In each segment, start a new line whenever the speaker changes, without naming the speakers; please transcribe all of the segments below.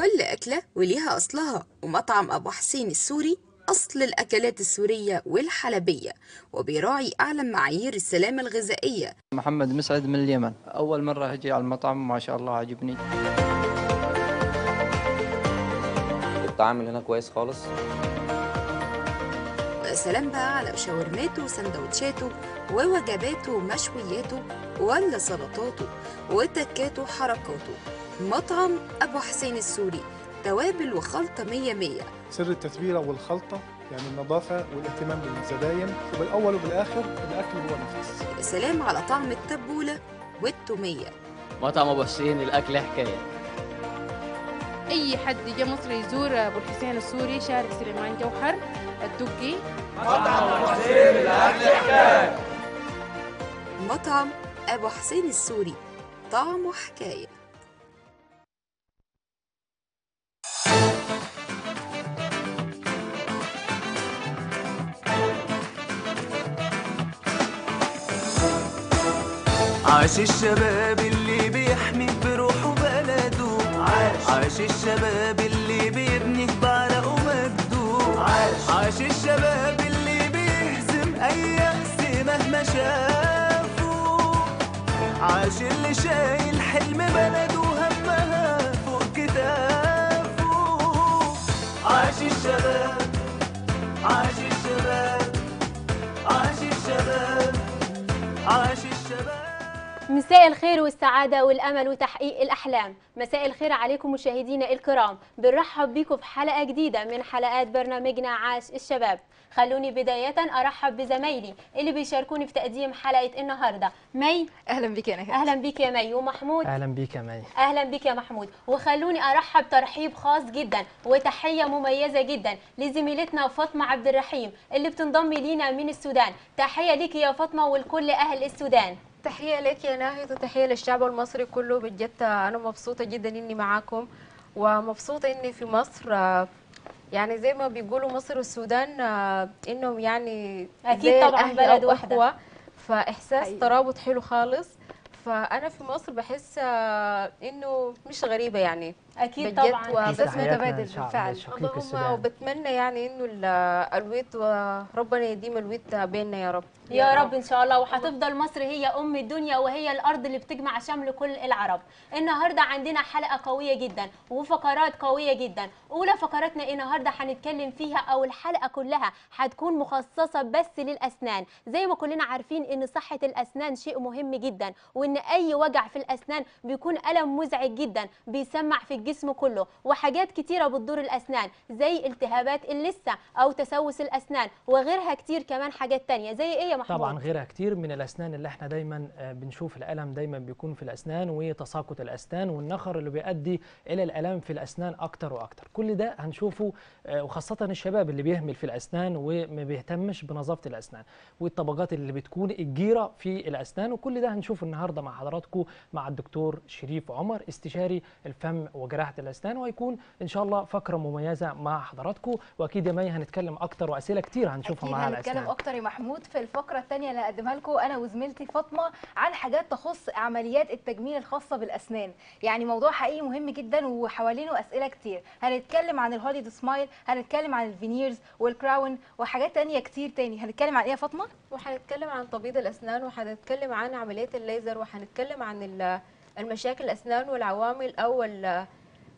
كل أكلة وليها أصلها ومطعم أبو حسين السوري أصل الأكلات السورية والحلبية وبيراعي أعلى معايير السلامة الغذائية.
محمد مسعد من اليمن أول مرة أجي على المطعم ما شاء الله عجبني
التعامل هنا كويس خالص.
ويا سلام بقى على شاورماته وسندوتشاته ووجباته ومشوياته ولا سلطاته وتكاته وحركاته مطعم أبو حسين السوري توابل وخلطة مية مية.
سر التتبيله والخلطه يعني النظافة والاهتمام بالزباين وبالأول وبالآخر الأكل هو نفس
يا سلام على طعم التبولة والتومية.
مطعم أبو حسين الأكل حكاية.
أي حد جه مصر يزور أبو الحسين السوري شارع سليمان جوهر الدقي.
مطعم أبو حسين السوري طعمه حكاية.
عاش الشباب اللي بيحمي بروحه بلده. عاش. عاش الشباب اللي بيبني بعرقه مجده عاش. عاش الشباب اللي بيهزم أي يأس مهما شافوا عاش اللي شايل حلم بلده همها فوق كتافه. عاش الشباب. عاش الشباب. عاش الشباب. عاش الشباب
مساء الخير والسعادة والأمل وتحقيق الأحلام. مساء الخير عليكم مشاهدينا الكرام. بنرحب بكم في حلقة جديدة من حلقات برنامجنا عاش الشباب. خلوني بداية أرحب بزمايلي اللي بيشاركوني في تقديم حلقة النهاردة. مي؟
أهلا بك يا نهاد
أهلا بك يا مي. ومحمود؟
أهلا بيك يا مي.
أهلا بك يا محمود. وخلوني أرحب ترحيب خاص جدا وتحية مميزة جدا لزميلتنا فاطمة عبد الرحيم اللي بتنضم لينا من السودان. تحية ليك يا فاطمة ولكل أهل السودان.
تحية لك يا ناهد وتحيه للشعب المصري كله. بجد أنا مبسوطة جدا إني معاكم ومبسوطة إني في مصر. يعني زي ما بيقولوا مصر والسودان إنهم يعني
أكيد طبعاً بلد واحدة.
أخوة، فإحساس
حقيقي.
ترابط حلو خالص. فأنا في مصر بحس آه، إنه مش غريبة يعني. أكيد
طبعا.
تحياتنا
متبادل بالفعل. اللهم. وبتمنى يعني إنه ال- الود وربنا يديم الود بيننا يا رب.
يا رب إن شاء الله. وهتفضل مصر هي أم الدنيا وهي الأرض اللي بتجمع شمل كل العرب. النهارده عندنا حلقة قوية جدا وفقرات قوية جدا. أولى فقراتنا إيه النهارده هنتكلم فيها أو الحلقة كلها هتكون مخصصة بس للأسنان. زي ما كلنا عارفين إن صحة الأسنان شيء مهم جدا وإن أي وجع في الأسنان بيكون ألم مزعج جدا بيسمع في الجسم كله وحاجات كتيرة بتضر الأسنان زي التهابات اللثة أو تسوس الأسنان وغيرها كتير كمان حاجات تانية. زي إيه يا محمود؟
طبعا غيرها كتير من الأسنان اللي إحنا دايما آه، بنشوف الألم دايما بيكون في الأسنان وتساقط الأسنان والنخر اللي بيؤدي إلى الالام في الأسنان أكتر وأكتر. كل ده هنشوفه آه، وخاصة الشباب اللي بيهمل في الأسنان وما بيهتمش بنظافة الأسنان والطبقات اللي بتكون الجيرة في الأسنان وكل ده هنشوفه النهارده مع حضراتكم مع الدكتور شريف عمر استشاري الفم وجراحه الاسنان وهيكون إن شاء الله فقرة مميزة مع حضراتكم. وأكيد يا مي هنتكلم أكتر وأسئلة كتير هنشوفها مع
هنتكلم
الاسنان
أكتر يا محمود في الفقرة الثانية اللي هقدمها لكم. أنا وزميلتي فاطمة عن حاجات تخص عمليات التجميل الخاصة بالأسنان. يعني موضوع حقيقي مهم جدا وحوالينه أسئلة كتير. هنتكلم عن ال Hollywood smile هنتكلم عن ال veneers وال crown وحاجات تانية كتير تاني. هنتكلم عن إيه يا فاطمة؟
وهنتكلم عن تبييض الأسنان وهنتكلم عن عمليات الليزر وهنتكلم عن ال- المشاكل الأسنان والعوامل أو ال-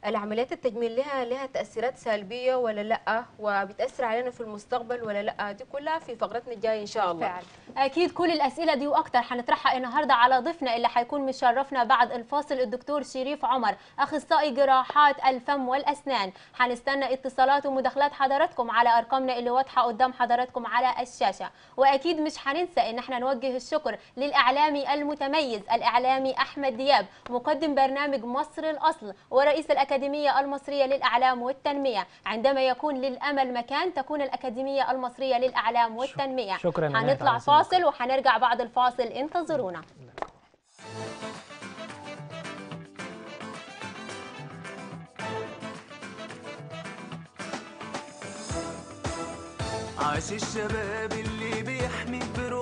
العمليات التجميل لها لها تأثيرات سلبية ولا لأ؟ وبتأثر علينا في المستقبل ولا لأ؟ دي كلها في فقرتنا الجاية إن شاء الله.
فعلا
أكيد كل الأسئلة دي وأكتر هنطرحها النهارده على ضيفنا اللي هيكون مشرفنا بعد الفاصل الدكتور شريف عمر أخصائي جراحات الفم والأسنان. هنستنى اتصالات ومداخلات حضراتكم على أرقامنا اللي واضحة قدام حضراتكم على الشاشة. وأكيد مش هننسى إن إحنا نوجه الشكر للإعلامي المتميز الإعلامي أحمد دياب مقدم برنامج مصر الأصل ورئيس الأكاديمية المصرية للأعلام والتنمية. عندما يكون للأمل مكان تكون الأكاديمية المصرية للأعلام والتنمية.
شكراً
هنطلع. فاصل وهنرجع بعد الفاصل. انتظرونا.
عاش الشباب اللي بيحمي بروحه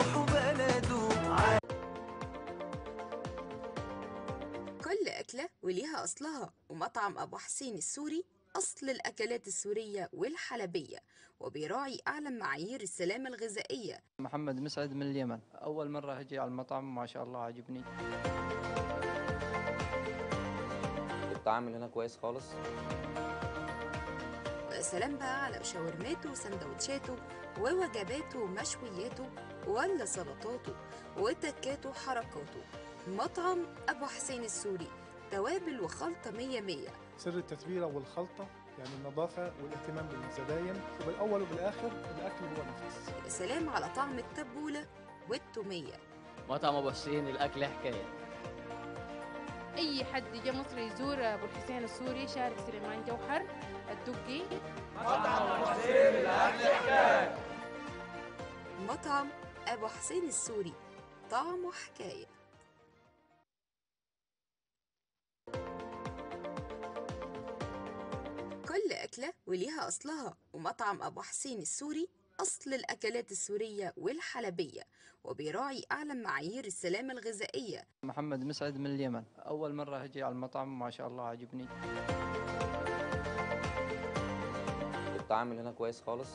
أكلة وليها أصلها ومطعم أبو حسين السوري أصل الأكلات السورية والحلبية وبيراعي أعلى معايير السلامة الغذائية.
محمد مسعد من اليمن أول مرة أجي على المطعم ما شاء الله عجبني
التعامل هنا كويس خالص.
سلام بقى على شاورماته وسندوتشاته ووجباته ومشوياته ولا سلطاته وتكاته وحركاته مطعم أبو حسين السوري. توابل وخلطة مية مية.
سر التتبيلة والخلطة يعني النظافة والاهتمام بالزباين وبالأول وبالآخر الأكل هو نفس
سلام على طعم التبولة والتومية.
مطعم أبو حسين الأكل حكاية.
أي حد جه مصر يزور أبو الحسين السوري شارع سليمان جوحر الدقي.
مطعم أبو حسين السوري طعمه حكاية. كل أكلة وليها أصلها ومطعم أبو حسين السوري أصل الأكلات السورية والحلبية وبيراعي أعلى معايير السلامة الغذائية.
محمد مسعد من اليمن أول مرة أجي على المطعم ما شاء الله عجبني.
التعامل هنا كويس خالص.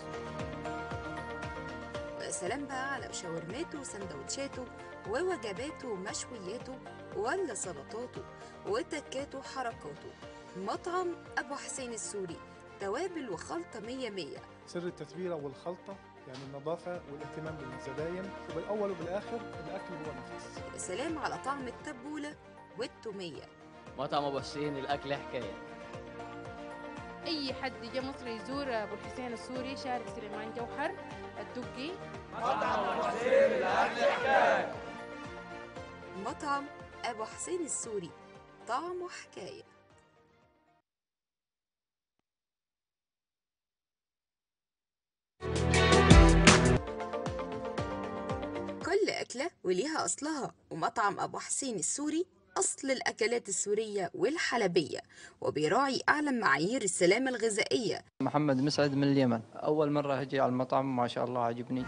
ويا سلام بقى على شاورماته وسندوتشاته ووجباته ومشوياته ولا سلطاته وتكاته وحركاته. مطعم أبو حسين السوري توابل وخلطة مية مية.
سر التتبيله والخلطه يعني النظافة والاهتمام بالزباين وبالأول وبالآخر الأكل هو نفس
يا سلام على طعم التبولة والتومية.
مطعم أبو حسين الأكل حكاية.
أي حد جه مصر يزور أبو الحسين السوري شارع سليمان جوحر الدقي.
مطعم أبو حسين السوري طعمه حكاية. كل أكلة وليها أصلها ومطعم أبو حسين السوري أصل الأكلات السورية والحلبية وبيراعي أعلى معايير السلامة الغذائية.
محمد مسعد من اليمن أول مرة أجي على المطعم ما شاء الله عجبني.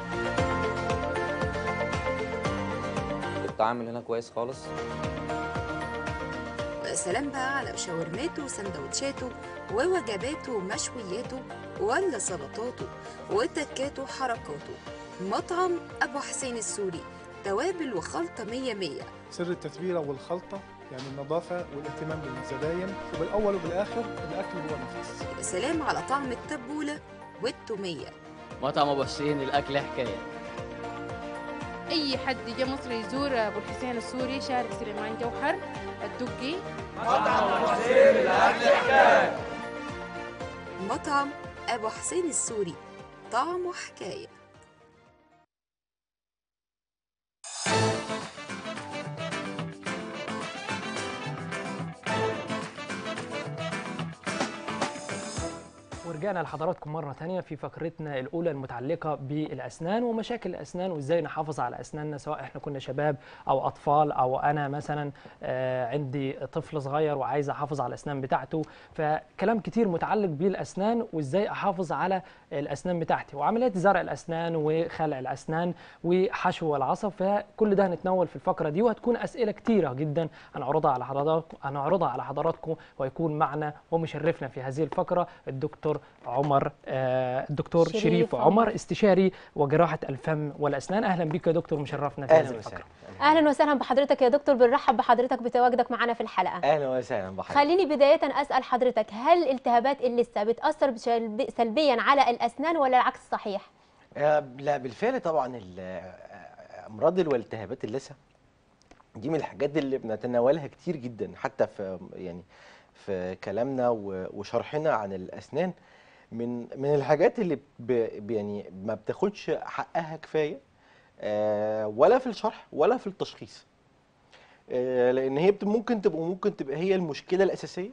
التعامل هنا كويس خالص.
ويا سلام بقى على شاورماته وسندوتشاته ووجباته ومشوياته ولا سلطاته وتكاته وحركاته مطعم أبو حسين السوري توابل وخلطة مية مية.
سر التتبيله والخلطه يعني النظافة والاهتمام بالزباين وبالأول وبالآخر الأكل هو نفس
يا سلام على طعم التبولة والتومية.
مطعم أبو حسين الأكل حكاية.
أي حد جه مصر يزور أبو الحسين السوري شارع سليمان جوحر الدقي.
مطعم أبو حسين السوري طعمه حكاية.
ورجعنا لحضراتكم مرة تانية في فقرتنا الأولى المتعلقة بالأسنان ومشاكل الأسنان وإزاي نحافظ على أسناننا سواء إحنا كنا شباب أو أطفال أو أنا مثلا آه، عندي طفل صغير وعايز أحافظ على الأسنان بتاعته. فكلام كتير متعلق بالأسنان وإزاي أحافظ على الأسنان بتاعتي. وعمليات زرع الأسنان وخلع الأسنان وحشو العصب فكل ده هنتناول في الفقرة دي وهتكون أسئلة كتيرة جدا هنعرضها على حضراتكم هنعرضها على حضراتكم ويكون معنا ومشرفنا في هذه الفقرة الدكتور عمر آه، الدكتور
شريف
شريف,
عمر.
استشاري وجراحة الفم والأسنان. أهلا بك يا دكتور مشرفنا في
أهلا
هذه
وسهلا.
الفقرة
أهلا وسهلا بحضرتك يا دكتور بنرحب بحضرتك بتواجدك معنا في الحلقة.
أهلا وسهلا بحضرتك.
خليني بداية أسأل حضرتك هل التهابات اللثه بتاثر سلبيا على الأسنان ولا العكس صحيح؟
آه، لا بالفعل طبعا أمراض ال- والتهابات اللثه دي من الحاجات اللي بنتناولها كتير جدا حتى في يعني في كلامنا وشرحنا عن الأسنان. من من الحاجات اللي ب يعني ما بتاخدش حقها كفاية آه، ولا في الشرح ولا في التشخيص. آه، لأن هي ممكن تبقى ممكن تبقى هي المشكلة الأساسية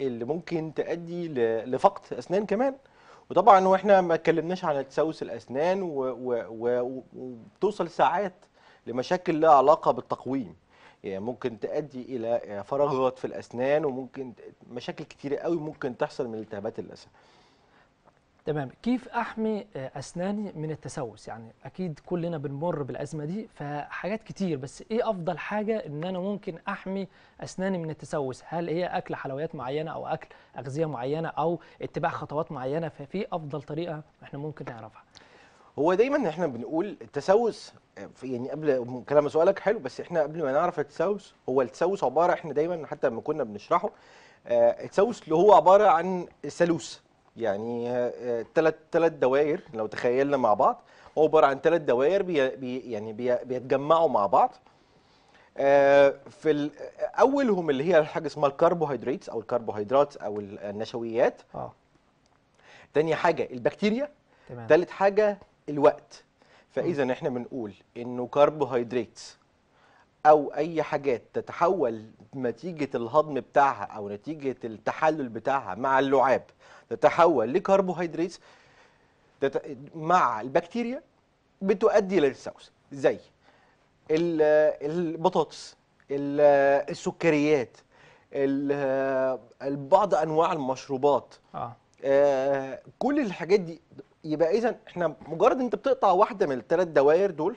اللي ممكن تؤدي لفقد أسنان كمان. وطبعا وإحنا ما اتكلمناش عن تسوس الأسنان وبتوصل ساعات لمشاكل لها علاقة بالتقويم. يعني ممكن تؤدي إلى فراغات في الأسنان وممكن مشاكل كتيرة قوي ممكن تحصل من التهابات اللثه
تمام. كيف أحمي آه، أسناني من التسوس؟ يعني أكيد كلنا بنمر بالأزمة دي فحاجات كتير بس إيه أفضل حاجة إن أنا ممكن أحمي أسناني من التسوس؟ هل هي أكل حلويات معينة أو أكل أغذية معينة أو اتباع خطوات معينة؟ ففي أفضل طريقة إحنا ممكن نعرفها.
هو دايما إحنا بنقول التسوس في- يعني قبل كلام سؤالك حلو بس إحنا قبل ما نعرف التسوس هو التسوس عبارة إحنا دايما حتى لما كنا بنشرحه آه، التسوس اللي هو عبارة عن ثالوث يعني ثلاث ثلاث دوائر لو تخيلنا مع بعض. هو عبارة عن ثلاث دوائر بي بي يعني بي بيتجمعوا مع بعض. آه، في أولهم اللي هي حاجة اسمها الكربوهيدرات أو الكربوهيدرات أو النشويات.
آه.
تاني حاجة البكتيريا.
تمام.
تالت حاجة الوقت. فإذا إحنا بنقول إنه كربوهيدرات أو أي حاجات تتحول نتيجة الهضم بتاعها أو نتيجة التحلل بتاعها مع اللعاب تتحول لكربوهيدرات تت- مع البكتيريا بتؤدي للتسوس زي ال- البطاطس ال- السكريات ال- بعض أنواع المشروبات.
آه.
آه، كل الحاجات دي يبقى اذا إحنا مجرد أنت بتقطع واحدة من الثلاث دوائر دول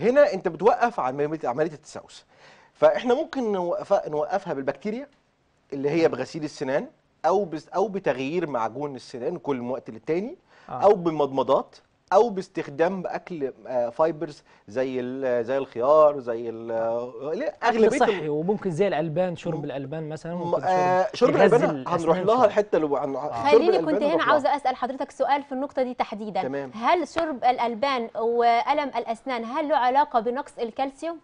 هنا انت بتوقف عمليه التسوس فإحنا ممكن نوقفها بالبكتيريا اللي هي بغسيل السنان أو أو بتغيير معجون السنان كل وقت للتاني
آه.
أو بمضمضات أو باستخدام أكل آه، fibers زي ال- زي الخيار زي ال- أكل أغلبية
صحي وممكن زي الألبان شرب الألبان مثلا ممكن
آه، شرب
يغذي
الألبان هنروح لها. الحتة اللي عن شرب
خليني كنت هنا. عاوزة أسأل حضرتك سؤال في النقطة دي تحديدا
تمام.
هل شرب الألبان وألم الأسنان هل له علاقة بنقص الكالسيوم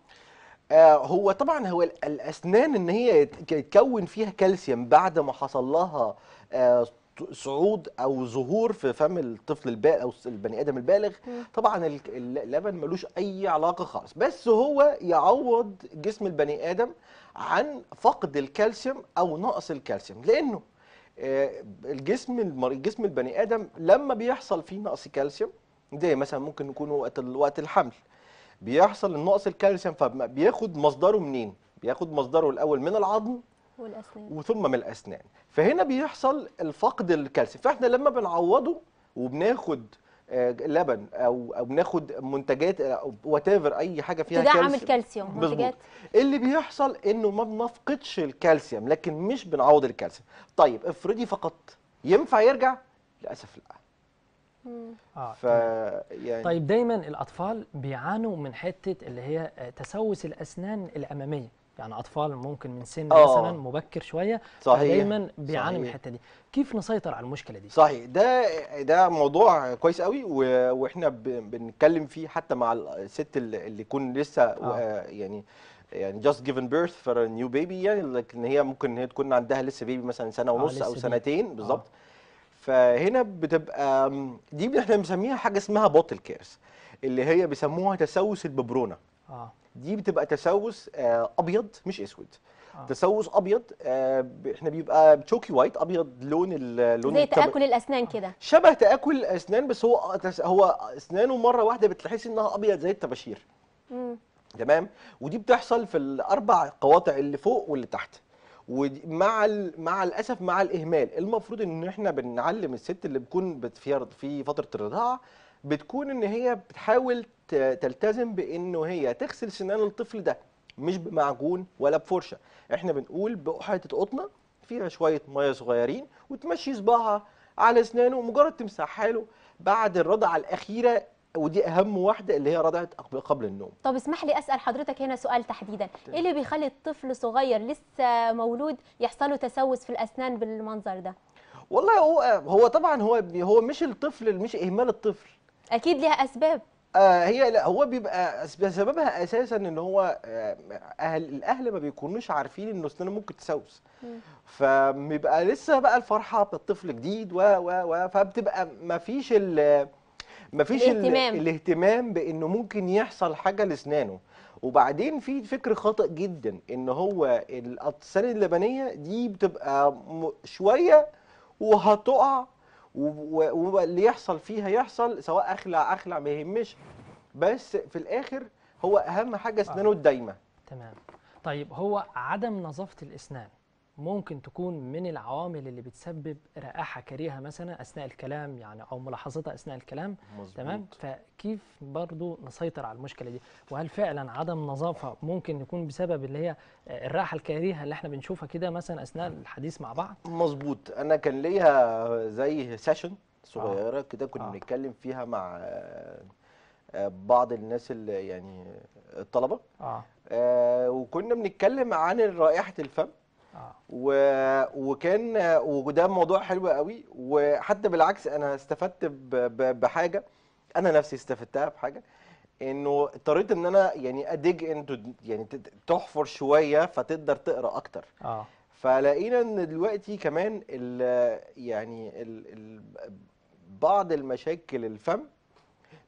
آه، هو طبعا هو ال- الأسنان إن هي يت- يتكون فيها كالسيوم بعد ما حصل لها آه، صعود أو ظهور في فم الطفل البالغ أو البني آدم البالغ طبعا ال- اللبن ملوش أي علاقة خالص. بس هو يعوض جسم البني آدم عن فقد الكالسيوم أو نقص الكالسيوم. لأنه آه، الجسم جسم البني آدم لما بيحصل فيه نقص كالسيوم زي مثلا ممكن يكون وقت وقت الحمل بيحصل نقص الكالسيوم فبياخد مصدره منين؟ بياخد مصدره الأول من العظم
والأسنان.
وثم من الأسنان. فهنا بيحصل الفقد الكالسيوم فإحنا لما بنعوضه وبناخد آه، لبن أو أو بناخد منتجات وات أي حاجة فيها
تدعم
كالسيوم
الكالسيوم
مظبوط.
منتجات
اللي بيحصل إنه ما بنفقدش الكالسيوم لكن مش بنعوض الكالسيوم. طيب افرضي فقدت. ينفع يرجع؟ للأسف لا.
آه
ف يعني
طيب دايما الأطفال بيعانوا من حتة اللي هي آه، تسوس الأسنان الأمامية. يعني أطفال ممكن من سن
آه.
مثلا مبكر شوية
صحيح،
دايما بيعانوا من. الحتة دي كيف نسيطر على المشكلة دي
صحيح ده ده موضوع كويس قوي و- وإحنا بنتكلم فيه حتى مع الست اللي اللي يكون لسه
آه.
آه. يعني يعني just given birth for a new baby يعني لكن هي ممكن إن هي تكون عندها لسه baby مثلا سنة ونص
لسه
أو
baby.
سنتين بالظبط فهنا بتبقى دي إحنا بنسميها حاجة اسمها bottle caries اللي هي بيسموها تسوس الببرونة
آه
دي بتبقى تسوس آه، أبيض مش أسود
آه.
تسوس أبيض آه، إحنا بيبقى chalky white أبيض لون ال- لون
زي
التب-
تأكل الأسنان كده
شبه تأكل الاسنان بس هو هو أسنانه مرة واحدة بتحس إنها أبيض زي الطباشير. تمام ودي بتحصل في الأربع قواطع اللي فوق واللي تحت ومع. مع الأسف مع الإهمال المفروض إن إحنا بنعلم الست اللي بتكون بت- في في فترة الرضاعة بتكون إن هي بتحاول تلتزم بإنه هي تغسل سنان الطفل ده مش بمعجون ولا بفرشة. إحنا بنقول بحته قطنة فيها شوية مية صغيرين وتمشي صباعها على أسنانه ومجرد تمسحها له بعد الرضعه الأخيرة ودي أهم واحدة اللي هي رضعه قبل- النوم.
طب اسمح لي أسأل حضرتك هنا سؤال تحديدا. إيه اللي بيخلي الطفل صغير لسه مولود يحصل له تسوس في الأسنان بالمنظر ده؟
والله هو هو طبعا هو هو مش الطفل مش إهمال الطفل.
أكيد ليها أسباب.
آه هي لا هو بيبقى سببها أساسا إن هو آه أهل الأهل ما بيكونوش عارفين ان أسنانه ممكن تسوس. فبيبقى لسه بقى الفرحة بالطفل جديد و و و فبتبقى ما فيش ال ما فيش ال-
الاهتمام.
الاهتمام بإنه ممكن يحصل حاجة لأسنانه. وبعدين في فكر خاطئ جدا إن هو الاسنان اللبنيه دي بتبقى شوية وهتقع واللي يحصل فيها يحصل سواء أخلع أخلع ما يهمش. بس في الآخر هو أهم حاجة إسنانه الدايمة.
تمام. طيب هو عدم نظافة الإسنان ممكن تكون من العوامل اللي بتسبب رائحة كريهة مثلا أثناء الكلام يعني أو ملاحظتها أثناء الكلام.
مظبوط.
تمام؟ فكيف برضو نسيطر على المشكلة دي؟ وهل فعلا عدم نظافة ممكن يكون بسبب اللي هي آه، الرائحه الكريهة اللي إحنا بنشوفها كده مثلا أثناء الحديث مع بعض؟
مظبوط. أنا كان ليا زي سيشن صغيرة كده كنا
آه.
بنتكلم فيها مع آه، آه، بعض الناس اللي يعني الطلبة.
آه.
آه، وكنا بنتكلم عن رائحة الفم.
آه
و... وكان وده موضوع حلو قوي وحتى بالعكس أنا استفدت ب... ب... بحاجة أنا نفسي استفدتها بحاجة إنه اضطريت إن أنا يعني أديج انتو يعني تحفر شوية فتقدر تقرأ أكتر.
آه.
فلقينا إن دلوقتي كمان ال يعني ال ال بعض المشاكل الفم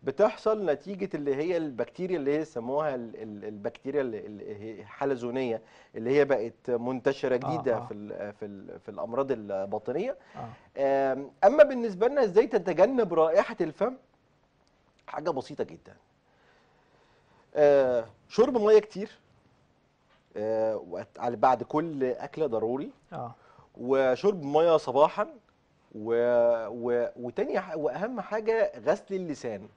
بتحصل نتيجة اللي هي البكتيريا اللي هي سموها ال- ال- البكتيريا اللي- اللي هي حلزونية اللي هي بقت منتشرة جديدة
آه.
في ال في ال في الأمراض الباطنية.
آه.
آم، أما بالنسبة لنا إزاي تتجنب رائحة الفم؟ حاجة بسيطة جدا. آه، شرب مية كتير آه، بعد كل أكلة ضروري
آه.
وشرب مية صباحا و... و... وتاني ح... وأهم حاجة غسل اللسان.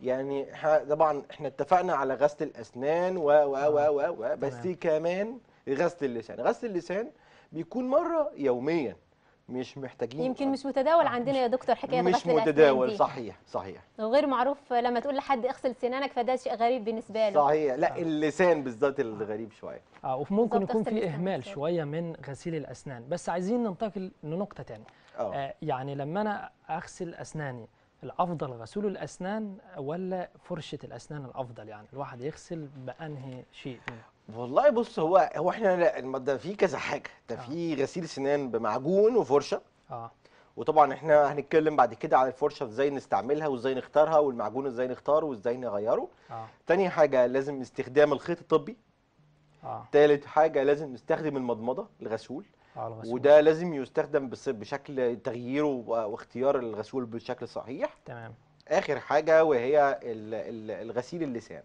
يعني ح... طبعا إحنا اتفقنا على غسل الأسنان و و و و, و... بس
تمام.
كمان غسل اللسان. غسل اللسان بيكون مرة يوميا مش محتاجين
يمكن مش متداول عندنا يا دكتور حكاية
مش متداول. صحيح صحيح.
وغير معروف لما تقول لحد اغسل سنانك فده شيء غريب بالنسبة له.
صحيح. لا اللسان بالذات الغريب شوية.
آه وممكن يكون في
إهمال.
شوية من غسيل الأسنان. بس عايزين ننتقل لنقطة تانية.
آه.
آه يعني لما أنا أغسل أسناني الأفضل غسول الأسنان ولا فرشة الأسنان الأفضل؟ يعني الواحد يغسل بأنهي شيء؟
والله بص هو هو إحنا ده في كذا حاجة. ده في غسيل سنان بمعجون وفرشة.
آه.
وطبعا إحنا هنتكلم بعد كده عن الفرشة إزاي نستعملها وإزاي نختارها والمعجون إزاي نختاره وإزاي نغيره.
آه.
تاني حاجة لازم استخدام الخيط الطبي.
آه.
تالت حاجة لازم نستخدم المضمضة الغسول. وده لازم يستخدم بشكل تغييره و- واختيار الغسول بشكل صحيح.
تمام.
آخر حاجة وهي ال- ال- الغسيل اللسان.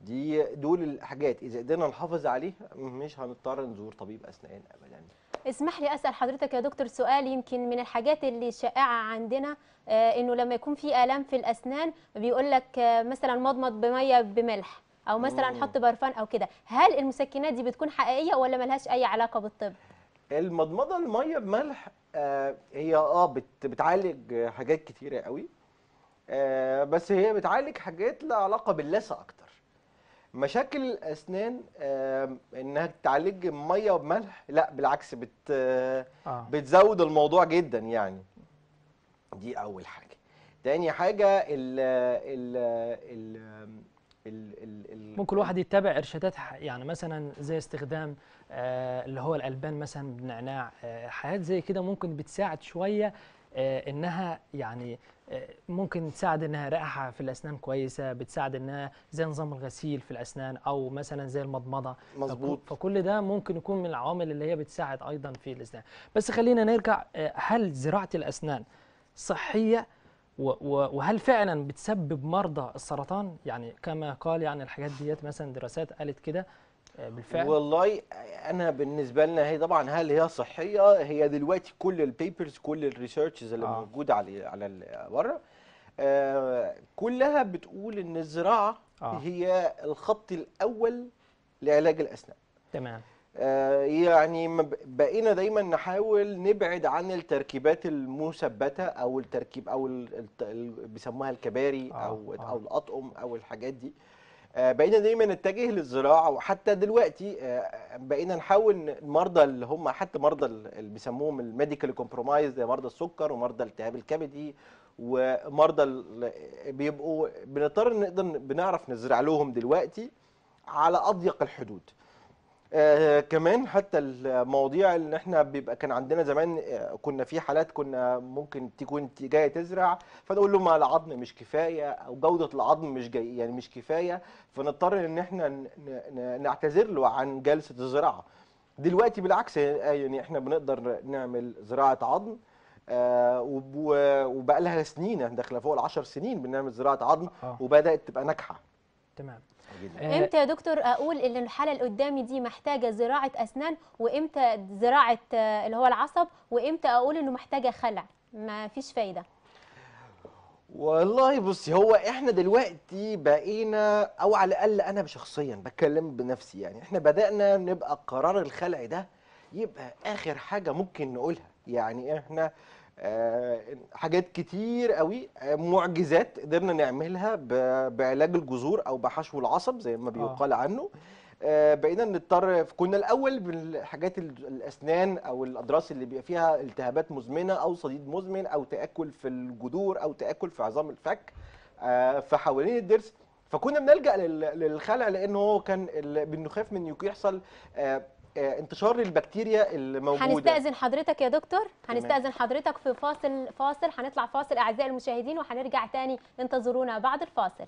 دي دول الحاجات. إذا قدرنا نحافظ عليها مش هنضطر نزور طبيب أسنان ابدا.
اسمح لي أسأل حضرتك يا دكتور سؤال يمكن من الحاجات اللي شائعة عندنا آه، إنه لما يكون في آلام في الأسنان بيقول لك آه، مثلا مضمض بمية بملح. أو مثلا
مم.
حط برفان أو كده. هل المسكنات دي بتكون حقيقية ولا ملهاش أي علاقة بالطب؟
المضمضة المية بملح آه هي آه بت بتعالج حاجات كتيرة قوي. آه بس هي بتعالج حاجات لها علاقة باللثة أكتر. مشاكل الأسنان آه إنها تعالج مية بملح لا بالعكس بت آه. بتزود الموضوع جدا يعني. دي أول حاجة. تاني حاجة ال ال ال ال ال ال
ممكن الواحد يتبع إرشادات يعني مثلا زي استخدام آه اللي هو الألبان مثلا بالنعناع آه حاجات زي كده ممكن بتساعد شوية آه إنها يعني آه ممكن تساعد إنها رائحة في الأسنان كويسة بتساعد إنها زي نظام الغسيل في الأسنان أو مثلا زي المضمضة.
مظبوط.
فكل- ده ممكن يكون من العوامل اللي هي بتساعد أيضا في الأسنان. بس خلينا نرجع آه هل زراعة الأسنان صحية؟ وهل فعلا بتسبب مرضى السرطان؟ يعني كما قال يعني الحاجات ديت مثلا دراسات قالت كده آه، بالفعل.
والله أنا بالنسبة لنا هي طبعا هل هي صحية؟ هي دلوقتي كل ال papers كل ال researches اللي
آه.
موجودة على على بره آه كلها بتقول إن الزراعة
آه.
هي الخط الأول لعلاج الأسنان.
تمام.
يعني ما ب- بقينا دايما نحاول نبعد عن التركيبات المثبتة أو التركيب أو بيسموها الكباري
آه،
أو
آه.
أو الأطقم أو الحاجات دي آه، بقينا دايما نتجه للزراعة وحتى دلوقتي آه، بقينا نحاول المرضى اللي هم حتى مرضى ال- اللي بيسموهم ال medical compromised زي مرضى السكر ومرضى الالتهاب الكبدي ومرضى بيبقوا بنضطر نقدر بنعرف نزرع لهم دلوقتي على أضيق الحدود آه كمان حتى المواضيع اللي إحنا بيبقى كان عندنا زمان آه كنا في حالات كنا ممكن تكون جاية تزرع فنقول له ما العظم مش كفاية أو جودة العظم مش جاي يعني مش كفاية فنضطر إن إحنا نعتذر له عن جلسة الزراعة. دلوقتي بالعكس آه، يعني إحنا بنقدر نعمل زراعة عظم آه وبقى لها سنين داخلة فوق العشر سنين بنعمل زراعة عظم
آه.
وبدأت تبقى ناجحة.
تمام.
جدا.
إمتى يا دكتور أقول إن الحالة اللي قدامي دي محتاجة زراعة أسنان وإمتى زراعة آه، اللي هو العصب وإمتى أقول إنه محتاجة خلع؟ ما فيش فايدة.
والله بصي هو إحنا دلوقتي بقينا أو على الأقل أنا شخصيا بتكلم بنفسي يعني إحنا بدأنا نبقى قرار الخلع ده يبقى آخر حاجة ممكن نقولها. يعني إحنا آه حاجات كتير قوي آه معجزات قدرنا نعملها بعلاج الجذور أو بحشو العصب زي ما بيقال عنه. آه، بقينا نضطر كنا الأول بالحاجات ال- الأسنان أو الاضراس اللي بيبقى فيها التهابات مزمنة أو صديد مزمن أو تأكل في الجذور أو تأكل في عظام الفك آه، فحوالين الضرس. فكنا بنلجأ لل- للخلع لأنه كان بنخاف من يحصل آه، آه، انتشار للبكتيريا الموجوده
هنستأذن حضرتك يا دكتور.
تمام.
هنستأذن حضرتك في فاصل فاصل. هنطلع فاصل أعزائي المشاهدين وهنرجع تاني انتظرونا بعد الفاصل.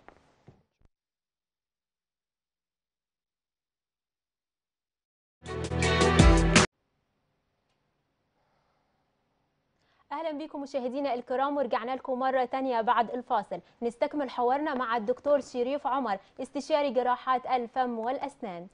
أهلا بكم مشاهدينا الكرام ورجعنا لكم مرة تانية بعد الفاصل. نستكمل حوارنا مع الدكتور شريف عمر استشاري جراحات الفم والأسنان.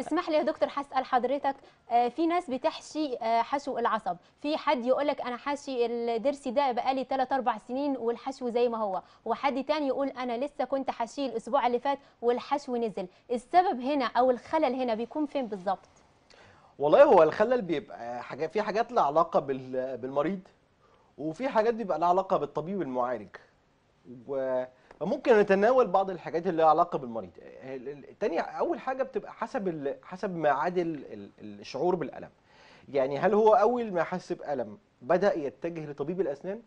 اسمح لي يا دكتور هسأل حضرتك آه، في ناس بتحشي آه، حشو العصب. في حد يقول لك أنا حاشي الضرس ده بقالي 3 4 سنين والحشو زي ما هو. وحد تاني يقول أنا لسه كنت حاشيه الأسبوع اللي فات والحشو نزل. السبب هنا أو الخلل هنا بيكون فين بالظبط؟
والله هو الخلل بيبقى حاجة في حاجات لها علاقة بال- بالمريض وفي حاجات بيبقى لها علاقة بالطبيب المعالج. و- وممكن نتناول بعض الحاجات اللي لها علاقة بالمريض. ال- ال- التانية أول حاجة بتبقى حسب حسب ال- الشعور بالألم. يعني هل هو أول ما حس بألم بدأ يتجه لطبيب الأسنان؟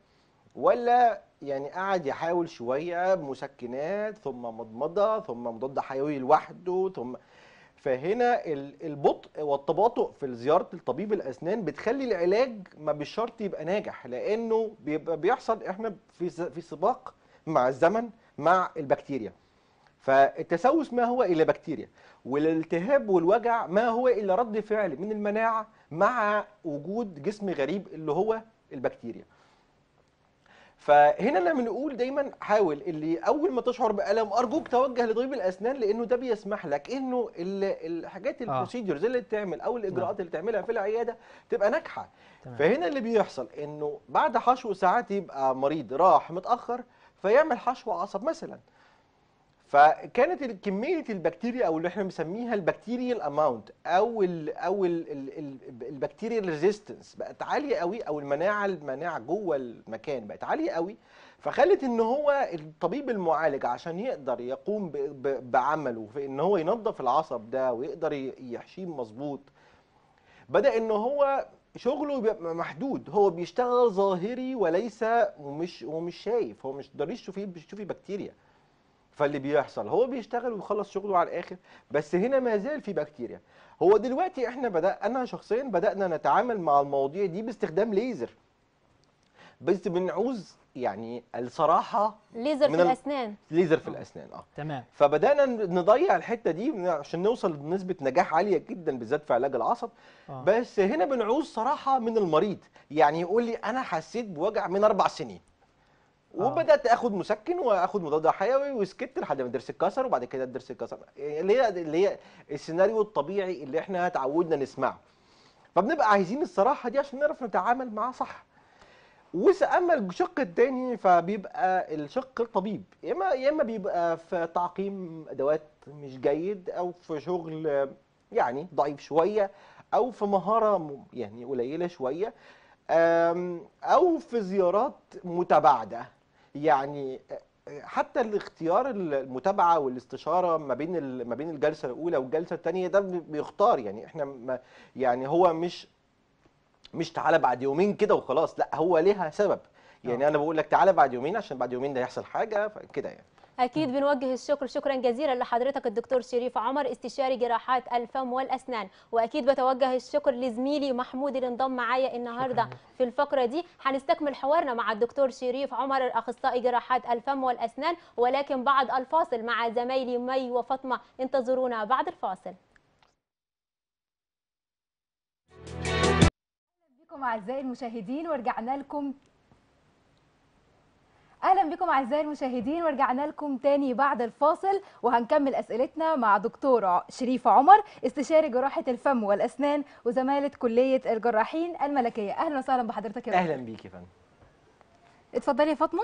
ولا يعني قعد يحاول شوية مسكنات ثم مضمضة ثم مضاد حيوي لوحده ثم فهنا ال- البطء والتباطؤ في زيارة الطبيب الأسنان بتخلي العلاج ما بالشرط يبقى ناجح لأنه بيبقى بيحصل إحنا في في سباق مع الزمن مع البكتيريا. فالتسوس ما هو إلا بكتيريا والالتهاب والوجع ما هو إلا رد فعل من المناعة مع وجود جسم غريب اللي هو البكتيريا. فهنا لما بنقول دايما حاول اللي أول ما تشعر بألم أرجوك توجه لطبيب الأسنان لأنه ده بيسمح لك إنه ال- الحاجات ال procedures اللي بتعمل أو الإجراءات اللي تعملها في العيادة تبقى
ناجحة.
فهنا اللي بيحصل إنه بعد حشو ساعات يبقى مريض راح متأخر فيعمل حشو عصب مثلا. فكانت كمية البكتيريا أو اللي إحنا بنسميها ال bacterial amount أو ال أو ال ال ال ال bacterial resistance بقت عالية قوي أو المناعة المناعة جوه المكان بقت عالية قوي. فخلت إن هو الطبيب المعالج عشان يقدر يقوم بعمله في إن هو ينظف العصب ده ويقدر يحشيه مظبوط بدأ إن هو شغله بيبقى محدود. هو بيشتغل ظاهري وليس ومش ومش شايف. هو مش تقدريش تشوفيه تشوفي بكتيريا. فاللي بيحصل هو بيشتغل ويخلص شغله على الآخر بس هنا ما زال في بكتيريا. هو دلوقتي إحنا بدأ أنا شخصيا بدأنا نتعامل مع المواضيع دي باستخدام ليزر. بس بنعوز يعني الصراحة
ليزر
من
في
ال-
الأسنان.
ليزر في الأسنان آه.
تمام.
فبدأنا نضيع الحتة دي عشان نوصل لنسبة نجاح عالية جدا بالذات في علاج العصب.
آه.
بس هنا بنعوز صراحة من المريض. يعني يقول لي أنا حسيت بوجع من أربع سنين. وبدأت آخد مسكن وآخد مضاد حيوي وسكت لحد ما الضرس اتكسر وبعد كده الضرس اتكسر. اللي هي اللي هي السيناريو الطبيعي اللي إحنا اتعودنا نسمعه. فبنبقى عايزين الصراحة دي عشان نعرف نتعامل معاه صح. واما الشق التاني فبيبقى الشق الطبيب. يا اما يا إما بيبقى في تعقيم أدوات مش جيد أو في شغل يعني ضعيف شوية أو في مهارة يعني قليلة شوية أو في زيارات متباعدة. يعني حتى الاختيار المتابعة والاستشارة ما بين ما بين الجلسة الأولى والجلسة الثانية ده بيختار. يعني إحنا يعني هو مش مش تعالى بعد يومين كده وخلاص لا هو ليها سبب. يعني أنا بقول لك تعالى بعد يومين عشان بعد يومين ده يحصل حاجة فكده يعني.
أكيد بنوجه الشكر شكرا جزيلا لحضرتك الدكتور شريف عمر استشاري جراحات الفم والأسنان. وأكيد بتوجه الشكر لزميلي محمود اللي انضم معايا النهارده في الفقرة دي. هنستكمل حوارنا مع الدكتور شريف عمر أخصائي جراحات الفم والأسنان ولكن بعد الفاصل مع زمايلي مي وفاطمة. انتظرونا بعد الفاصل.
بكم أعزائي المشاهدين ورجعنا لكم. أهلا بكم أعزائي المشاهدين ورجعنا لكم تاني بعد الفاصل وهنكمل أسئلتنا مع دكتور شريفه عمر استشاري جراحة الفم والأسنان وزمالة كلية الجراحين الملكية. أهلا وسهلا بحضرتك يا
أهلا
دكتور.
بيك يا فندم.
اتفضلي يا فاطمة.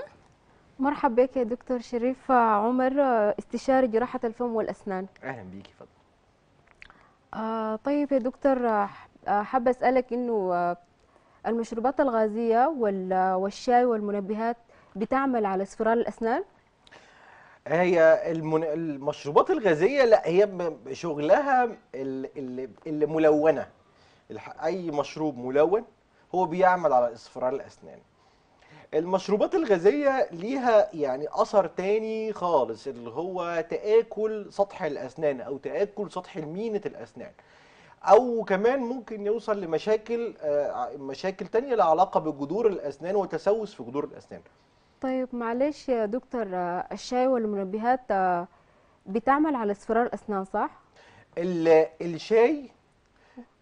مرحب بك يا دكتور شريف عمر استشاري جراحة الفم والأسنان.
أهلا بيك يا فندم.
آه طيب يا دكتور حابة أسألك إنه آه، المشروبات الغازية وال- والشاي والمنبهات بتعمل على اصفرار الأسنان؟
هي المن... المشروبات الغازية لا هي شغلها ال- اللي, اللي ملونة. الح... أي مشروب ملون هو بيعمل على اصفرار الأسنان. المشروبات الغازية ليها يعني أثر تاني خالص اللي هو تآكل سطح الأسنان أو تآكل سطح لمينه الأسنان. أو كمان ممكن يوصل لمشاكل آه، مشاكل تانية لها علاقة بجذور الأسنان وتسوس في جذور الأسنان.
طيب معلش يا دكتور آه، الشاي والمنبهات آه، بتعمل على اصفرار الأسنان صح؟
ال- الشاي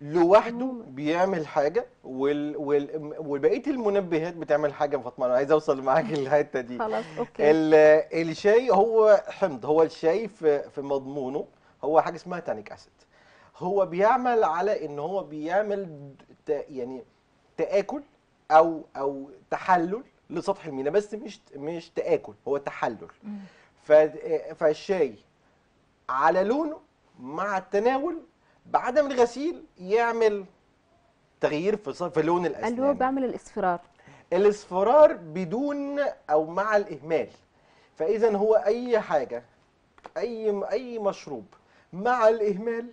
لوحده بيعمل حاجة وال وال وبقية المنبهات بتعمل حاجة فاطمة. أنا عايز أوصل معاك للحتة دي.
خلاص أوكي.
ال- الشاي هو حمض هو الشاي في في مضمونه هو حاجة اسمها تانيك أسيد. هو بيعمل على إن هو بيعمل يعني تآكل أو أو تحلل لسطح المينا بس مش مش تآكل هو تحلل. فالشاي على لونه مع التناول بعدم الغسيل يعمل تغيير في في لون الأسنان.
اللي هو بيعمل الإصفرار.
الإصفرار بدون أو مع الإهمال. فاذا هو أي حاجة أي أي مشروب مع الإهمال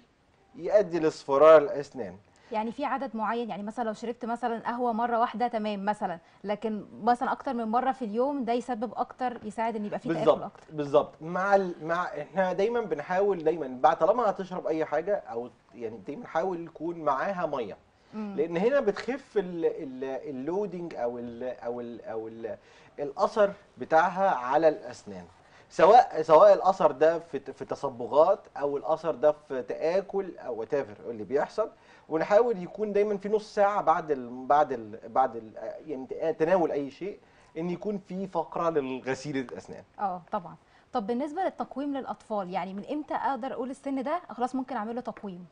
يؤدي لاصفرار الأسنان.
يعني في عدد معين يعني مثلا لو شربت مثلا قهوة مرة واحدة تمام مثلا. لكن مثلا أكتر من مرة في اليوم ده يسبب أكتر يساعد إن يبقى في
تأكل
أكتر.
بالظبط. مع ال... مع إحنا دايما بنحاول دايما بعد طالما هتشرب أي حاجة أو يعني دايما نحاول يكون معاها مية.
مم.
لأن هنا بتخف ال- ال- اللودنج أو ال أو ال أو ال الأثر بتاعها على الأسنان. سواء سواء الأثر ده في في تصبغات أو الأثر ده في تآكل أو وات اللي بيحصل ونحاول يكون دايما في نص ساعة بعد ال بعد ال بعد ال يعني تناول أي شيء إن يكون في فقرة للغسيل الأسنان.
آه طبعا. طب بالنسبة للتقويم للأطفال يعني من إمتى أقدر أقول السن ده خلاص ممكن أعمل له تقويم؟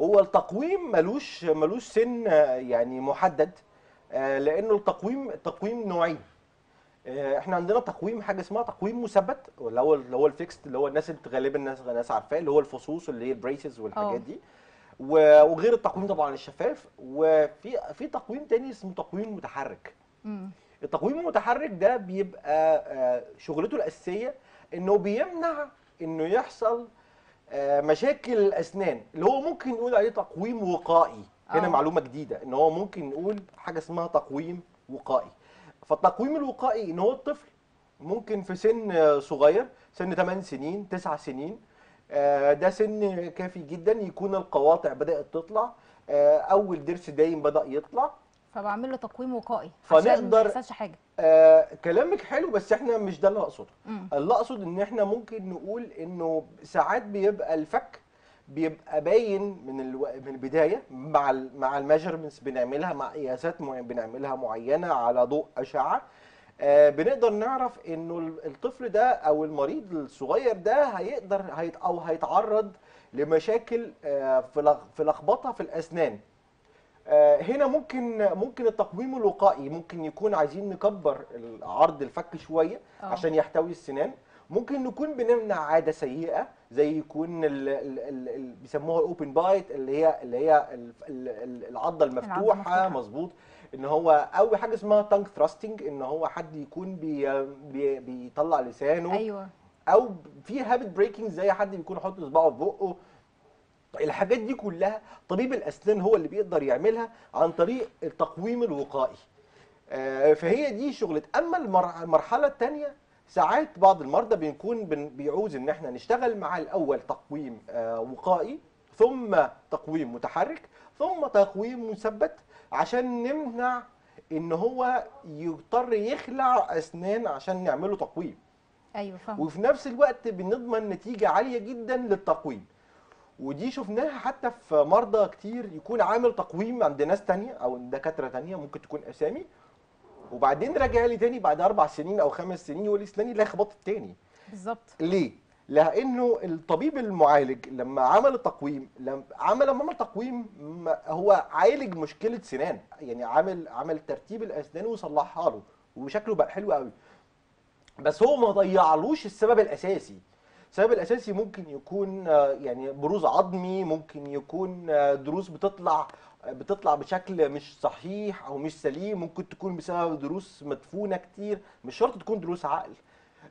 هو التقويم ملوش ملوش سن يعني محدد آه، لأنه التقويم التقويم نوعين. إحنا عندنا تقويم حاجة اسمها تقويم مثبت اللي هو اللي هو ال fixed اللي هو الناس اللي غالبا الناس الناس عارفاه اللي هو الفصوص اللي هي ال braces والحاجات
آه.
دي. وغير التقويم طبعا الشفاف وفي في تقويم تاني اسمه تقويم متحرك.
امم
التقويم المتحرك ده بيبقى آه، شغلته الأساسية إنه بيمنع إنه يحصل آه، مشاكل الأسنان اللي هو ممكن نقول عليه تقويم وقائي. هنا
آه.
معلومة جديدة إن هو ممكن نقول حاجة اسمها تقويم وقائي. فالتقويم الوقائي إن هو الطفل ممكن في سن صغير سن 8 سنين 9 سنين آه، ده سن كافي جدا يكون القواطع بدأت تطلع آه، أول ضرس دايم بدأ يطلع.
فبعمل له تقويم وقائي عشان ما
فنقدر
حاجة.
آه كلامك حلو بس إحنا مش ده اللي
أقصده.
اللي أقصد إن إحنا ممكن نقول إنه ساعات بيبقى الفك بيبقى باين من ألو... من البداية مع ال... مع ال measurements بنعملها مع قياسات مع... بنعملها معينة على ضوء أشعة. آه بنقدر نعرف إنه ال- الطفل ده أو المريض الصغير ده هيقدر هيت... أو هيتعرض لمشاكل آه في لغ... في لخبطة في الأسنان. آه، هنا ممكن ممكن التقويم الوقائي ممكن يكون عايزين نكبر عرض الفك شوية
آه.
عشان يحتوي السنان. ممكن نكون بنمنع عادة سيئة. زي يكون ال ال ال بيسموها الاوبن بايت اللي هي اللي هي ال- ال- ال- العضة
المفتوحة.
مظبوط. إن هو أو حاجة اسمها tongue thrusting إن هو حد يكون بي بي بيطلع لسانه.
أيوه.
أو في habit breaking زي حد بيكون يحط صباعه في بقه. الحاجات دي كلها طبيب الأسنان هو اللي بيقدر يعملها عن طريق التقويم الوقائي. آه، فهي دي شغلة أما المر- المرحلة الثانية ساعات بعض المرضى بنكون بن- بيعوز إن إحنا نشتغل مع الأول تقويم آه، وقائي ثم تقويم متحرك ثم تقويم مثبت عشان نمنع إن هو يضطر يخلع أسنان عشان نعمله تقويم.
أيوه فاهم
وفي نفس الوقت بنضمن نتيجة عالية جدا للتقويم. ودي شفناها حتى في مرضى كتير يكون عامل تقويم عند ناس تانية أو دكاترة تانية ممكن تكون أسامي وبعدين راجع لي تاني بعد أربع سنين أو خمس سنين يقول لي اسناني لا خبطت تاني
بالظبط.
ليه؟ لأنه الطبيب المعالج لما عمل التقويم لما عمل لما عمل تقويم هو عالج مشكلة سنان يعني عامل عمل ترتيب الأسنان وصلحها له وشكله بقى حلو قوي. بس هو ما ضيعلوش السبب الأساسي. السبب الأساسي ممكن يكون يعني بروز عظمي ممكن يكون دروس بتطلع بتطلع بشكل مش صحيح أو مش سليم ممكن تكون بسبب دروس مدفونة كتير مش شرط تكون دروس عقل.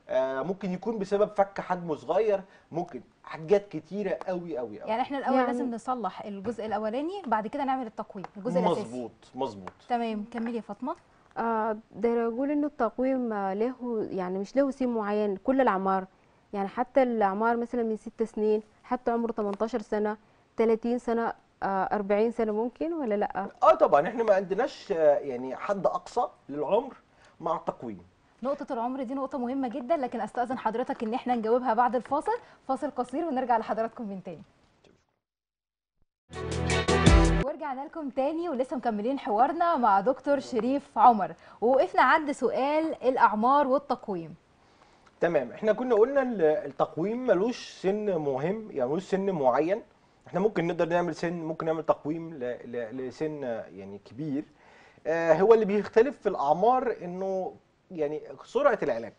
آه، ممكن يكون بسبب فك حجمه صغير ممكن حاجات كتيرة قوي قوي قوي
يعني إحنا الأول
يعني-
لازم نصلح الجزء الأولاني بعد كده نعمل التقويم الجزء الأساسي.
مظبوط مظبوط.
تمام كملي يا فاطمة.
آه داير أقول إنه التقويم له يعني مش له سن معين كل الأعمار. يعني حتى الأعمار مثلا من ست سنين حتى عمره 18 سنة 30 سنة 40 سنة ممكن ولا لأ؟
آه طبعا. إحنا ما عندناش آه، يعني حد أقصى للعمر مع التقويم.
نقطة العمر دي نقطة مهمة جدا لكن أستأذن حضرتك إن إحنا نجاوبها بعد الفاصل. فاصل قصير ونرجع لحضراتكم من تاني. ورجعنا لكم تاني ولسه مكملين حوارنا مع دكتور شريف عمر. ووقفنا عند سؤال الأعمار والتقويم.
تمام. إحنا كنا قلنا ال- التقويم ملوش سن مهم يعني ملوش سن معين. إحنا ممكن نقدر نعمل سن ممكن نعمل تقويم لسن يعني كبير. آه هو اللي بيختلف في الأعمار إنه يعني سرعة العلاج.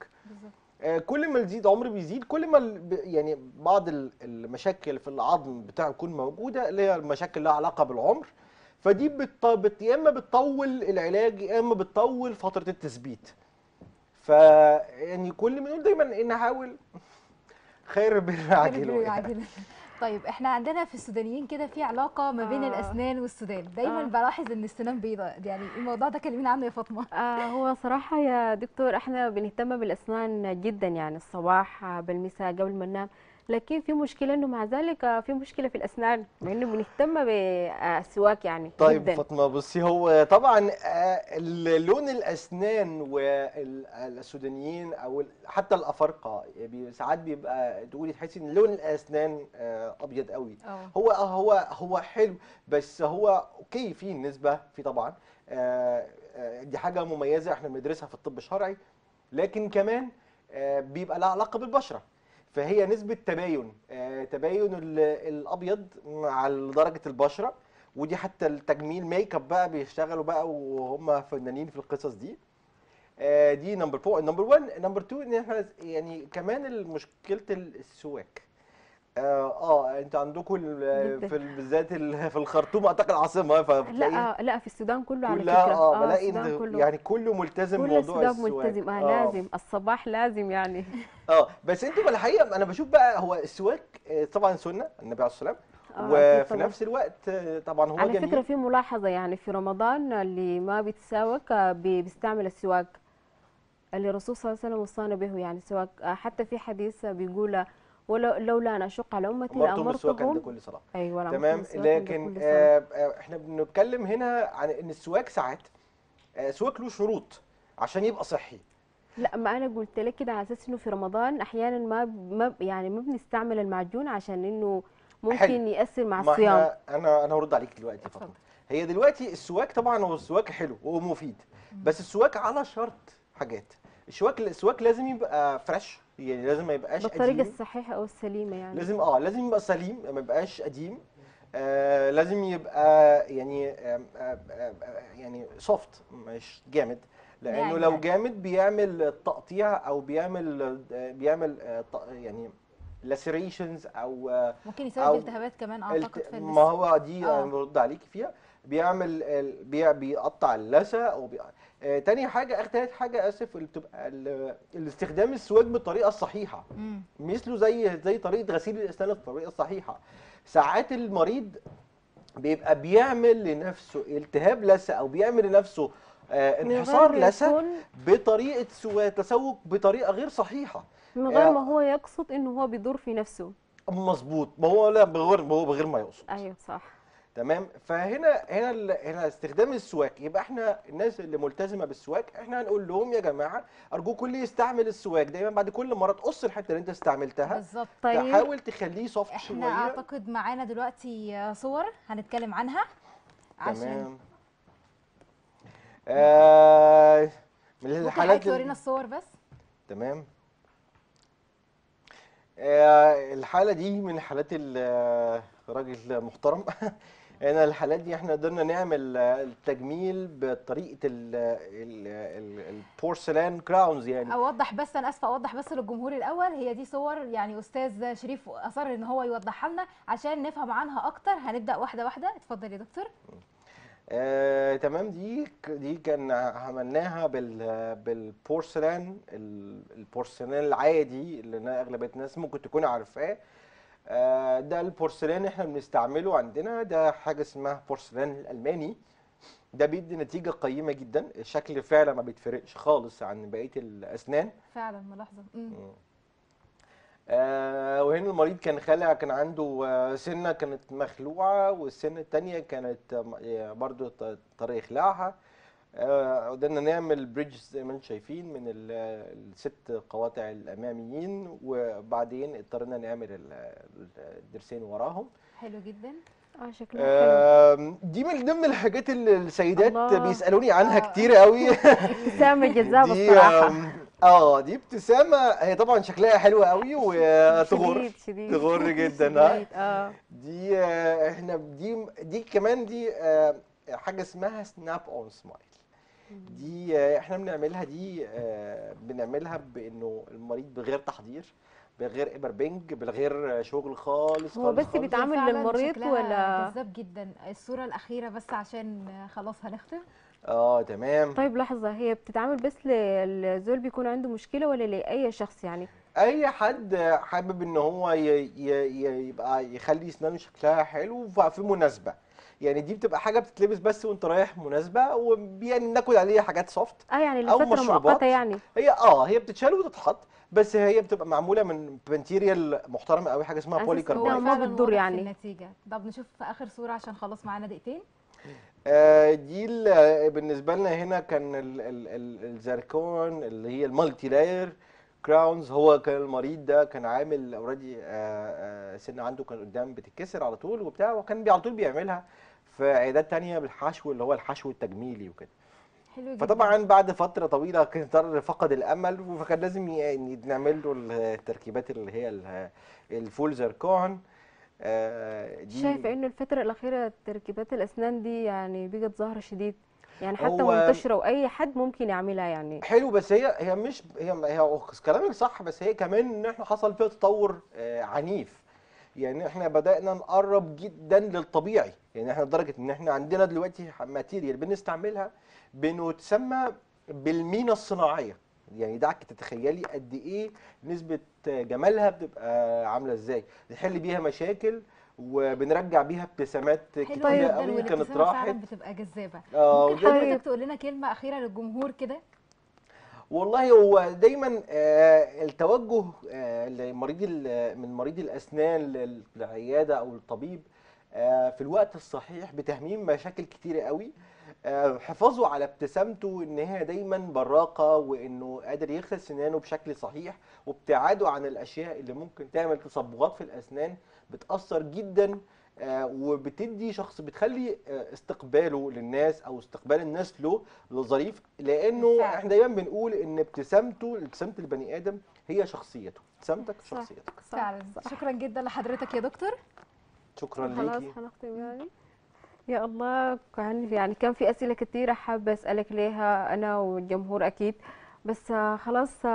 آه، كل ما يزيد عمر بيزيد كل ما يعني بعض ال- المشاكل في العظم بتاعه تكون موجودة اللي هي المشاكل لها علاقة بالعمر. فدي بت... بت... يا إما بتطول العلاج يا إما بتطول فترة التثبيت. ف يعني كل ما نقول دايما نحاول خير.
عاجلا طيب إحنا عندنا في السودانيين كده في علاقة ما بين
آه.
الأسنان والسودان دايما
آه.
بلاحظ إن السنان بيضاء يعني الموضوع ده كلمينا عنه يا فاطمة
آه هو صراحة يا دكتور إحنا بنهتم بالأسنان جدا يعني الصباح بالمساء قبل ما ننام لكن في مشكلة إنه مع ذلك آه، في مشكلة في الأسنان مع إنه بنهتم بالسواك يعني
طيب
جدا.
فاطمة بصي هو طبعا آه، لون الأسنان والسودانيين أو حتى الأفارقة بي- ساعات بيبقى تقولي تحسي إن لون الأسنان آه، أبيض قوي. هو هو هو حلو بس هو okay في نسبه في طبعا دي حاجة مميزة إحنا بندرسها في الطب الشرعي لكن كمان بيبقى لها علاقة بالبشرة. فهي نسبة تباين. آه، تباين ال- الأبيض مع درجة البشرة. ودي حتى التجميل make up بقى بيشتغلوا بقى وهم فنانين في القصص دي. آه، دي number 4 number 1 number 2 إن إحنا يعني كمان مشكلة السواك. آه آه انت عندكم. في ال- بالذات ال- في الخرطوم أعتقد العاصمة فبتلاقي
لا لا في السودان كله على فكرة.
آه بلاقي
السودان
إن
كله.
يعني كله ملتزم
كل
بموضوع
السودان ملتزم. آه لازم الصباح لازم يعني.
آه بس أنتوا الحقيقة أنا بشوف بقى هو السواك آه، طبعا سنة النبي عليه الصلاة والسلام.
آه،
وفي. نفس الوقت آه، طبعا هو
على
جميل.
فكرة في ملاحظة يعني في رمضان اللي ما بيتساوك آه، بي- بيستعمل السواك. اللي الرسول صلى الله عليه وسلم وصانا به يعني السواك آه، حتى في حديث بيقول ولو لولا أن أشق على
امرتم بالسواك عند كل
صلاة. لأمرتهم
تمام؟ لكن
كل.
آه آه، إحنا بنتكلم هنا عن إن السواك ساعات آه، السواك له شروط عشان يبقى صحي.
لا ما أنا قلت لك كده على أساس إنه في رمضان أحيانا ما ما يعني ما بنستعمل المعجون عشان إنه ممكن
حلو.
يأثر مع الصيام.
أنا أنا هرد عليك دلوقتي فاطمه هي دلوقتي السواك طبعا هو السواك حلو ومفيد بس السواك على شرط حاجات. السواك السواك لازم يبقى fresh يعني لازم ما يبقاش
بالطريقة
قديم.
الصحيحة أو السليمة يعني.
لازم آه لازم يبقى سليم ما يبقاش قديم. آه لازم يبقى يعني آه آه يعني soft مش جامد. لأنه
ناعم
لو
يعني.
جامد بيعمل تقطيع أو بيعمل آه بيعمل آه يعني lacerations أو آه
ممكن يسبب التهابات كمان أعتقد
الت-
في
ما هو دي
آه.
أنا برد عليكي فيها. بيعمل بيقطع اللثة أو بي... آه تاني حاجة آخر تالت حاجة آسف اللي بتبقى ال- الاستخدام السواك بالطريقة الصحيحة.
مم.
مثله زي زي طريقة غسيل الاسنان بالطريقة الصحيحة. ساعات المريض بيبقى بيعمل لنفسه التهاب لثة أو بيعمل لنفسه آه لثة
يكون
بطريقة تسوق بطريقة غير صحيحة.
من غير
آه.
ما هو يقصد إنه هو بيضر في نفسه.
مظبوط. ما هو لا بغير ما هو بغير ما يقصد.
أيوه صح.
تمام؟ فهنا هنا هنا استخدام السواك. يبقى إحنا الناس اللي ملتزمة بالسواك إحنا هنقول لهم يا جماعة ارجوكم اللي يستعمل السواك. دايما بعد كل مرة تقص الحتة اللي انت استعملتها.
بالظبط.
تحاول تخليه سوفت
إحنا
شوية.
اعتقد معانا دلوقتي صور. هنتكلم عنها. عشان
تمام. آه حالات
حضرتك تورينا الصور بس؟
تمام. آه، الحالة دي من حالات ال- راجل محترم. أنا الحالات دي إحنا قدرنا نعمل آه، التجميل بطريقة البورسلان كراونز يعني.
أوضح بس أنا آسفة أوضح بس للجمهور الأول. هي دي صور يعني أستاذ شريف أصر إن هو يوضحها لنا عشان نفهم عنها أكتر. هنبدأ واحدة واحدة. اتفضل يا دكتور.
آه، تمام. دي دي كان عملناها بال بالبورسلان ال- البورسلان العادي اللي أغلبية الناس ممكن تكون عارفاه. ده البورسلان إحنا بنستعمله عندنا. ده حاجة اسمها بورسلان الألماني. ده بيدي نتيجة قيمة جدا. الشكل فعلا ما بيتفرقش خالص عن بقية الأسنان.
فعلا ملاحظة.
آه وهنا المريض كان خالع كان عنده آه، سنة كانت مخلوعة والسنة التانية كانت آه، م- آه، برضو قدرنا نعمل بريدج زي ما أنتم شايفين من ال- الست قواطع الأماميين وبعدين اضطرينا نعمل ال- ال- الضرسين وراهم.
حلو جدا.
آه
آم، دي من ضمن الحاجات اللي السيدات
الله.
بيسألوني عنها كتير قوي. دي
الصراحة
آم، آه دي ابتسامة. هي طبعا شكلها حلو قوي وتغر
شديد شديد.
تغر جدا
شديد، آه.
دي آه، إحنا دي دي كمان دي آه، حاجة اسمها snap on smile دي إحنا بنعملها دي آه، بنعملها بإنه المريض بغير تحضير بغير ابر بنج بغير شغل خالص
هو بس
فعلاً
للمريض ولا؟
جذاب جدا. الصورة الأخيرة بس عشان خلاص هنختم.
آه تمام.
طيب لحظة. هي بتتعمل بس للزول بيكون عنده مشكلة ولا لأي شخص يعني؟
أي حد حابب إن هو ي- ي- ي- يبقى يخلي أسنانه شكلها حلو في مناسبة. يعني دي بتبقى حاجة بتتلبس بس وانت رايح مناسبة ويعني ناكل عليها حاجات سوفت
آه يعني
مشروبات.
مؤقتة يعني.
هي آه هي بتتشال وتتحط بس هي بتبقى معمولة من material محترمه قوي حاجة اسمها polycarbonate
ما بتضر يعني.
النتيجة. طب نشوف في آخر صورة عشان خلاص معانا دقيقتين.
آه، دي ال- بالنسبة لنا هنا كان ال- ال- ال- الزركون اللي هي ال multilayer. crowns هو كان المريض ده كان عامل already سن عنده كان قدام بتتكسر على طول وبتاع وكان على طول بيعملها في عيادات تانية بالحشو اللي هو الحشو التجميلي وكده.
حلو جدا.
فطبعا بعد فترة طويلة كان اضطر فقد الأمل فكان لازم يعني نعمل له التركيبات اللي هي ال- الفول زركون آه، دي
شايفة إنه الفترة الأخيرة تركيبات الأسنان دي يعني بقت ظاهرة شديد؟ يعني حتى منتشرة وأي حد ممكن يعملها يعني.
حلو بس هي هي مش هي هي كلامك صح بس هي كمان إن إحنا حصل فيها تطور آه، عنيف. يعني إحنا بدأنا نقرب جدا للطبيعي. يعني إحنا لدرجة إن إحنا عندنا دلوقتي ماتيريال بنستعملها بانه تسمى بالمينا الصناعية. يعني دعك تتخيلي قد إيه نسبة جمالها بتبقى عاملة إزاي. نحل بيها مشاكل وبنرجع بيها ابتسامات
جدا
قوي كانت راحت
فعلا بتبقى جذابة.
آه،
ممكن حضرتك تقول لنا كلمة أخيرة للجمهور كده؟
والله هو دايما آه، التوجه آه، لمريض من مريض الأسنان لل- للعيادة أو الطبيب آه، في الوقت الصحيح بتهميم مشاكل كتيرة قوي. آه، حفاظه على ابتسامته إن هي دايما براقة وإنه قادر يغسل سنانه بشكل صحيح وابتعاده عن الأشياء اللي ممكن تعمل تصبغات في الأسنان بتأثر جدا آه، وبتدي شخص بتخلي آه، استقباله للناس أو استقبال الناس له ظريف لأنه
بالفعل.
إحنا دايما بنقول إن ابتسامته ابتسامة البني آدم هي شخصيته. ابتسامتك
صح.
شخصيتك.
فعلا. شكرا جدا لحضرتك يا دكتور.
شكرا
خلاص
ليكي.
هنختم يعني. يا الله كان يعني كان في أسئلة كثيرة حابة أسألك ليها أنا والجمهور أكيد. بس آه، خلاص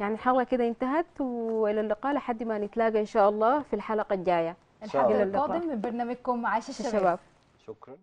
يعني الحلقة كده انتهت وإلى اللقاء لحد ما نتلاقى إن شاء الله في الحلقة الجاية
إن شاء
الحد
الله.
إلى اللقاء.
القادم من برنامجكم عاش الشباب
الشباب
شكرا